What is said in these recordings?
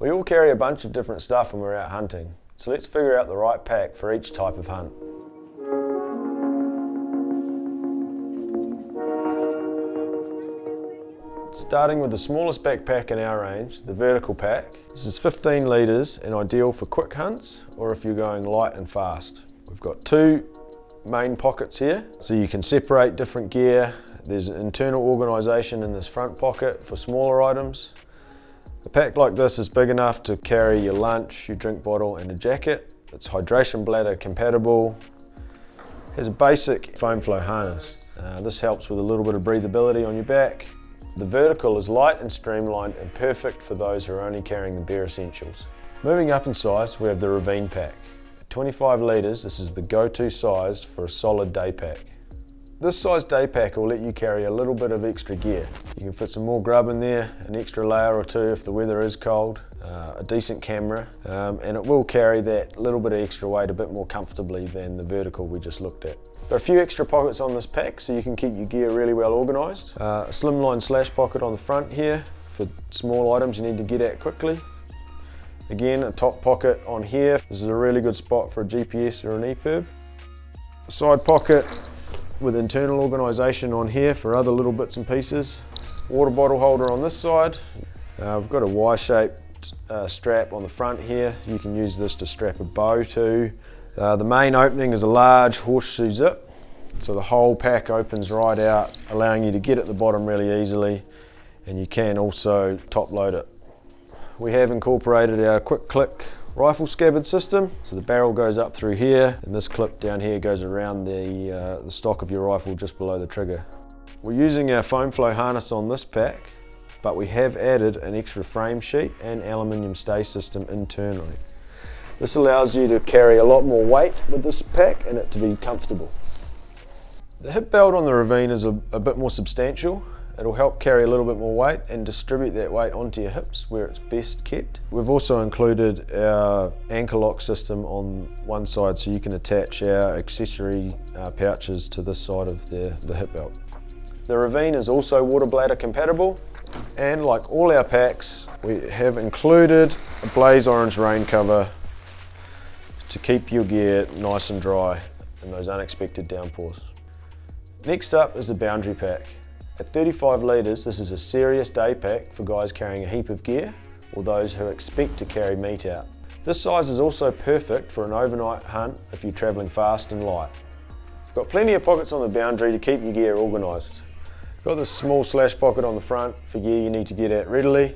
We all carry a bunch of different stuff when we're out hunting, so let's figure out the right pack for each type of hunt. Starting with the smallest backpack in our range, the vertical pack. This is 15 litres and ideal for quick hunts or if you're going light and fast. We've got two main pockets here, so you can separate different gear. There's an internal organisation in this front pocket for smaller items. A pack like this is big enough to carry your lunch, your drink bottle and a jacket. It's hydration bladder compatible. Has a basic foam flow harness. Uh, this helps with a little bit of breathability on your back the vertical is light and streamlined and perfect for those who are only carrying the bare essentials. Moving up in size, we have the Ravine Pack. At 25 litres, this is the go-to size for a solid day pack. This size day pack will let you carry a little bit of extra gear. You can fit some more grub in there, an extra layer or two if the weather is cold, uh, a decent camera, um, and it will carry that little bit of extra weight a bit more comfortably than the vertical we just looked at. There are a few extra pockets on this pack so you can keep your gear really well organised. Uh, a slimline slash pocket on the front here for small items you need to get at quickly. Again, a top pocket on here. This is a really good spot for a GPS or an EPIRB. Side pocket with internal organisation on here for other little bits and pieces. Water bottle holder on this side. Uh, we've got a Y-shaped uh, strap on the front here. You can use this to strap a bow to, uh, the main opening is a large horseshoe zip, so the whole pack opens right out, allowing you to get at the bottom really easily, and you can also top load it. We have incorporated our quick click rifle scabbard system, so the barrel goes up through here, and this clip down here goes around the, uh, the stock of your rifle just below the trigger. We're using our foam flow harness on this pack, but we have added an extra frame sheet and aluminium stay system internally. This allows you to carry a lot more weight with this pack and it to be comfortable. The hip belt on the Ravine is a, a bit more substantial. It'll help carry a little bit more weight and distribute that weight onto your hips where it's best kept. We've also included our anchor lock system on one side so you can attach our accessory uh, pouches to this side of the, the hip belt. The Ravine is also water bladder compatible and like all our packs we have included a blaze orange rain cover to keep your gear nice and dry in those unexpected downpours. Next up is the boundary pack. At 35 litres, this is a serious day pack for guys carrying a heap of gear or those who expect to carry meat out. This size is also perfect for an overnight hunt if you're travelling fast and light. You've got plenty of pockets on the boundary to keep your gear organised. Got this small slash pocket on the front for gear you need to get at readily.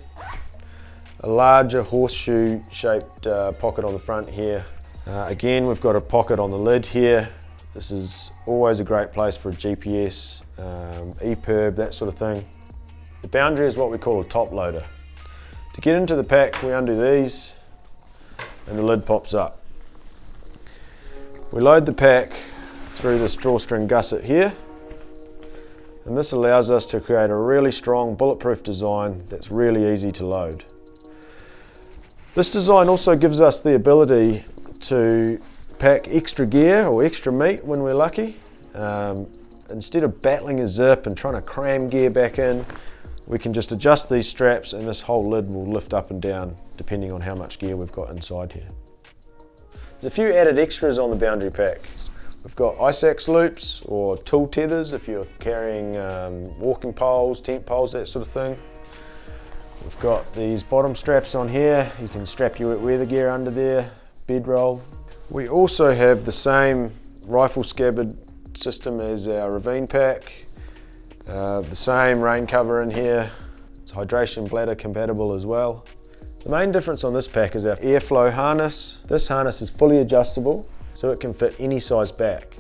A larger horseshoe shaped uh, pocket on the front here uh, again, we've got a pocket on the lid here. This is always a great place for a GPS, um, EPIRB, that sort of thing. The boundary is what we call a top loader. To get into the pack, we undo these and the lid pops up. We load the pack through this drawstring gusset here and this allows us to create a really strong bulletproof design that's really easy to load. This design also gives us the ability to pack extra gear or extra meat when we're lucky. Um, instead of battling a zip and trying to cram gear back in, we can just adjust these straps and this whole lid will lift up and down depending on how much gear we've got inside here. There's a few added extras on the boundary pack. We've got ice axe loops or tool tethers if you're carrying um, walking poles, tent poles, that sort of thing. We've got these bottom straps on here. You can strap your weather gear under there bedroll. We also have the same rifle scabbard system as our Ravine pack. Uh, the same rain cover in here. It's hydration bladder compatible as well. The main difference on this pack is our airflow harness. This harness is fully adjustable so it can fit any size back.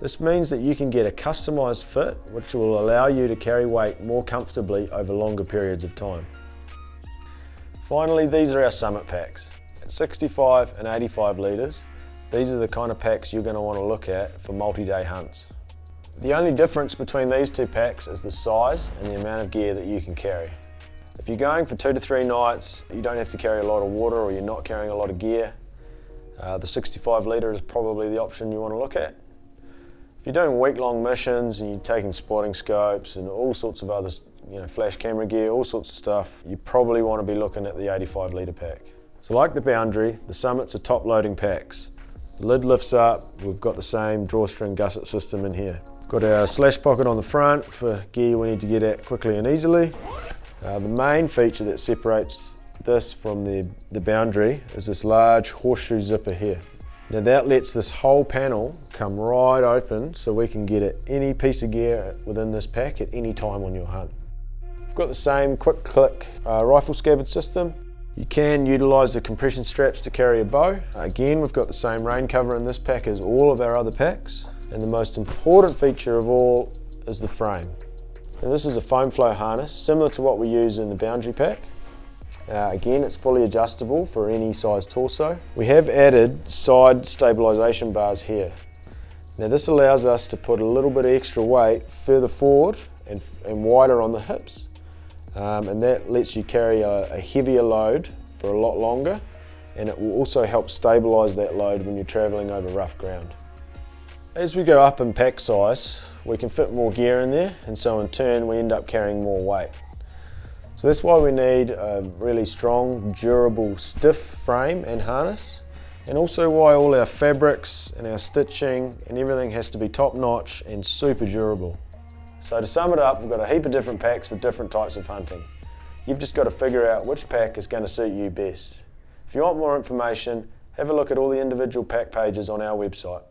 This means that you can get a customised fit which will allow you to carry weight more comfortably over longer periods of time. Finally, these are our summit packs. At 65 and 85 litres, these are the kind of packs you're going to want to look at for multi-day hunts. The only difference between these two packs is the size and the amount of gear that you can carry. If you're going for two to three nights, you don't have to carry a lot of water or you're not carrying a lot of gear, uh, the 65 litre is probably the option you want to look at. If you're doing week-long missions and you're taking spotting scopes and all sorts of other you know, flash camera gear, all sorts of stuff, you probably want to be looking at the 85 litre pack. So like the Boundary, the Summits are top loading packs. The lid lifts up, we've got the same drawstring gusset system in here. Got our slash pocket on the front for gear we need to get at quickly and easily. Uh, the main feature that separates this from the, the Boundary is this large horseshoe zipper here. Now that lets this whole panel come right open so we can get at any piece of gear within this pack at any time on your hunt. We've got the same quick click uh, rifle scabbard system. You can utilise the compression straps to carry a bow. Again, we've got the same rain cover in this pack as all of our other packs. And the most important feature of all is the frame. And this is a foam flow harness, similar to what we use in the Boundary pack. Uh, again, it's fully adjustable for any size torso. We have added side stabilisation bars here. Now this allows us to put a little bit of extra weight further forward and, and wider on the hips. Um, and that lets you carry a, a heavier load for a lot longer and it will also help stabilise that load when you're travelling over rough ground. As we go up in pack size, we can fit more gear in there and so in turn we end up carrying more weight. So that's why we need a really strong, durable, stiff frame and harness and also why all our fabrics and our stitching and everything has to be top notch and super durable. So to sum it up, we've got a heap of different packs for different types of hunting. You've just got to figure out which pack is going to suit you best. If you want more information, have a look at all the individual pack pages on our website.